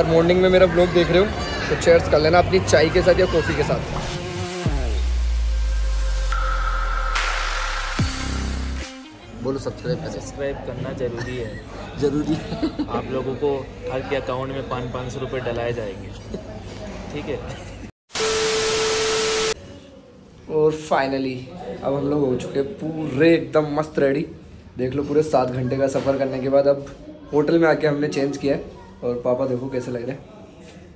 अगर मॉर्निंग में मेरा ब्लॉग देख रहे हो तो चेयर्स कर लेना अपनी चाय के साथ या कॉफ़ी के साथ। बोलो सब्सक्राइब कर सब्सक्राइब करना ज़रूरी है। ज़रूरी। है आप लोगों को हर के अकाउंट में पाँच पाँच सौ रुपये डलाए जाएँगे। ठीक है? और फाइनली अब हम लोग हो चुके पूरे एकदम मस्त रेडी देख लो पूरे सात घंटे का सफ़र करने के बाद अब होटल में आके हमने चेंज किया है। और पापा देखो कैसे लग रहे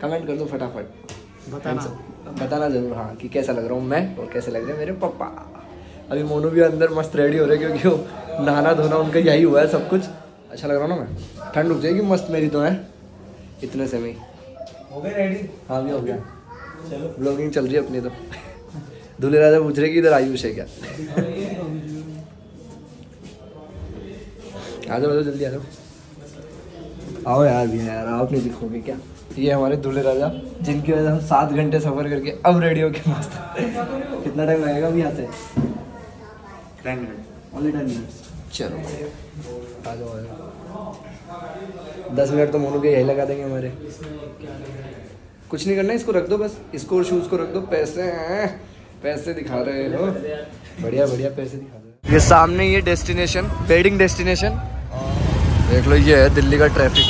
कमेंट कर दो फटाफट। बताना। बताना ज़रूर हाँ कि कैसा लग रहा हूँ मैं और कैसे लग रहे मेरे पापा। अभी मोनू भी अंदर मस्त रेडी हो रहे हैं क्योंकि वो नहाना धोना उनका यही हुआ है सब कुछ। अच्छा लग रहा हूँ ना मैं? ठंड रुक जाएगी मस्त मेरी तो है? इतने से में ही हो गए रेडी हाँ भी हो गया। चलो। ब्लॉगिंग चल रही है अपनी तो। दूल्हे राजा पूछ रहे कि इधर आयुष है क्या? आ जाओ जल्दी आ जाओ। आओ यार भी यार आप नहीं दिखोगे क्या? ये हमारे दूल्हे राजा जिनकी वजह से हम सात घंटे सफ़र करके अब रेडी होके मस्त कितना टाइम लगेगा अभी यहाँ से? Ten minute only ten minutes चलो। आ जाओ आ जाओ दस मिनट तो मोनू के यही लगा देंगे हमारे। कुछ नहीं करना इसको रख दो बस। इसको और शूज़ को रख दो। पैसे हैं। पैसे दिखा रहे हो। बढ़िया बढ़िया पैसे दिखा रहे हो। ये सामने ये डेस्टिनेशन वेडिंग डेस्टिनेशन देख लो, ये है दिल्ली का ट्रैफ़िक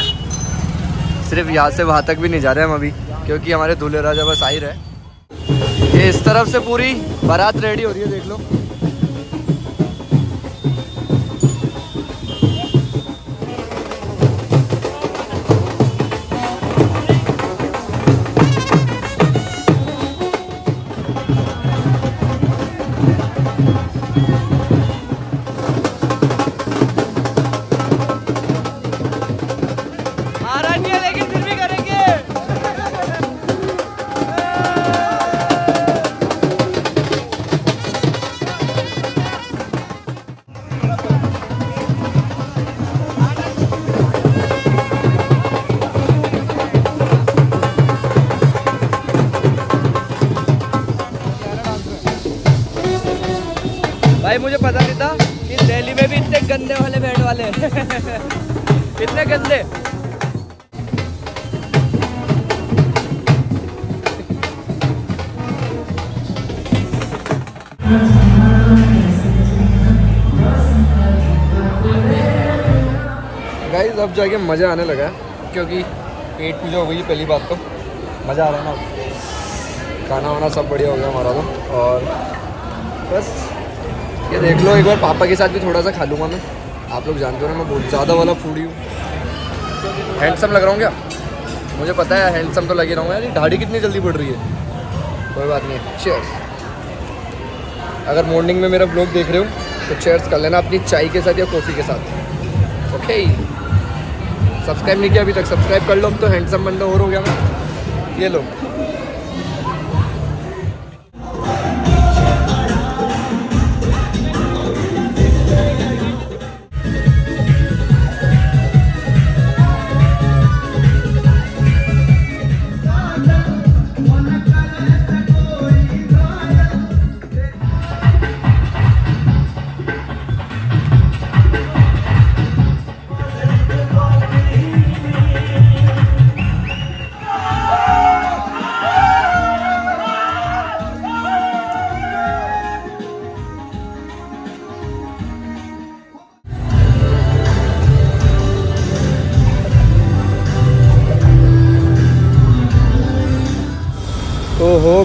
सिर्फ़ यहाँ से वहाँ तक भी नहीं जा रहे हम अभी, क्योंकि हमारे दूल्हे राजा बस आ ही रहे ये इस तरफ़ से पूरी बारात रेडी हो रही है, देख लो। भाई, मुझे पता नहीं था कि दिल्ली में भी इतने गंदे वाले बैठ वाले इतने गंदे। गाइस अब जाके मज़ा आने लगा क्योंकि पेट पूजा हो गई पहली बात तो। मज़ा आ रहा है ना। खाना वाना सब बढ़िया हो गया हमारा तो और बस। ये देख लो, एक बार पापा के साथ भी थोड़ा सा खा लूँगा मैं। आप लोग जानते हो ना, मैं बहुत ज़्यादा वाला फूडी हूँ। हैंडसम लग रहा हूँ क्या? मुझे पता है हैंडसम तो लग ही रहा हूँ यार। दाढ़ी कितनी जल्दी बढ़ रही है। कोई बात नहीं। चेयर्स अगर मॉर्निंग में मेरा ब्लॉग देख रहे हो तो चेयर्स कर लेना अपनी चाय के साथ या कॉफ़ी के साथ। ओके सब्सक्राइब नहीं किया अभी तक सब्सक्राइब कर लो। तो हैंडसम बंदा और हो गया मैं। ये लो।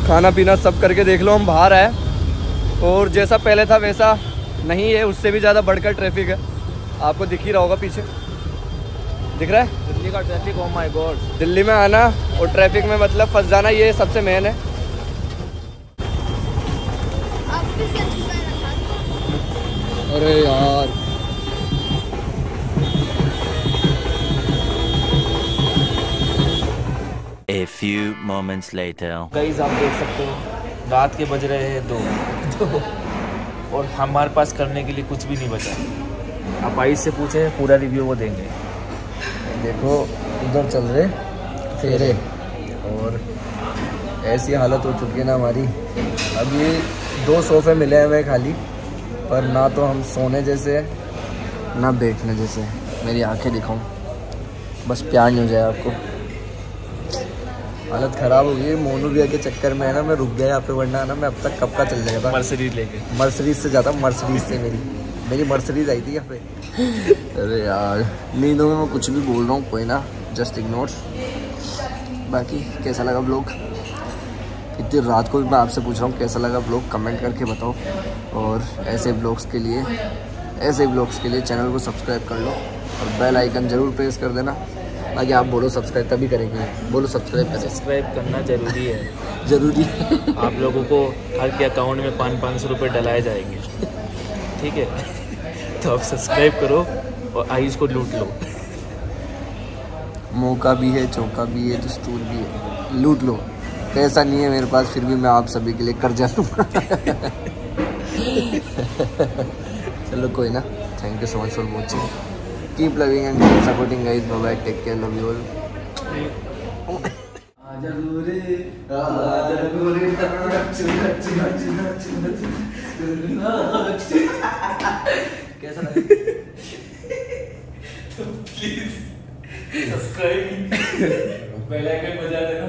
खाना पीना सब करके देख लो हम बाहर आए। और जैसा पहले था वैसा नहीं है उससे भी ज़्यादा बढ़कर ट्रैफ़िक है। आपको दिख ही रहा होगा पीछे। दिख रहा है? दिल्ली का traffic oh my God Delhi में आना और ट्रैफ़िक में मतलब फंस जाना ये सबसे मेन है। अरे यार। A few moments later. Guys आप देख सकते हो, रात के बज रहे हैं दो। और हमारे पास करने के लिए कुछ भी नहीं बचा। आप आइस से पूछे, पूरा रिव्यू वो देंगे। देखो, उधर चल रहे, फेरे। और ऐसी हालत हो चुकी है ना हमारी। अब ये दो सोफे मिले हैं हमें खाली, पर ना तो हम सोने जैसे ना बैठने जैसे मेरी आँखें दिखाऊँ। बस प्यार नहीं हो जाए आपको। हालत ख़राब हो गई है मोनू भैया के चक्कर में है ना मैं रुक गया यहाँ पे वरना ना मैं अब तक कब का चल जाएगा? था मर्सिडीज लेके। मर्सरीज से ज़्यादा मर्सरीज से मेरी। मेरी मर्सरीज आई थी यहाँ पे। अरे यार नींदों में मैं कुछ भी बोल रहा हूँ कोई ना जस्ट इग्नोर बाकी कैसा लगा ब्लॉग इतनी रात को भी मैं आपसे पूछ रहा हूँ कैसा लगा ब्लॉग कमेंट करके बताओ। और ऐसे ब्लॉग्स के लिए ऐसे ब्लॉग्स के लिए चैनल को सब्सक्राइब कर लो और बेल आइकन ज़रूर प्रेस कर देना। बाकी आप बोलो सब्सक्राइब तभी करेंगे। बोलो सब्सक्राइब करें। सब्सक्राइब करना ज़रूरी है। ज़रूरी। है आप लोगों को हर के अकाउंट में पाँच पाँच सौ रुपये डलाए जाएँगे। ठीक है? तो आप सब्सक्राइब करो और आयुष को लूट लो। मौका भी है चौका भी है दस्तूर भी है। लूट लो। पैसा नहीं है मेरे पास फिर भी मैं आप सभी के लिए कर्जा लूँगा। चलो कोई ना। Thank you so much for watching keep loving and keep supporting guys bye bye take care love you all कैसा लगा प्लीज़ सब्सक्राइब बेल आइकन बजा देना।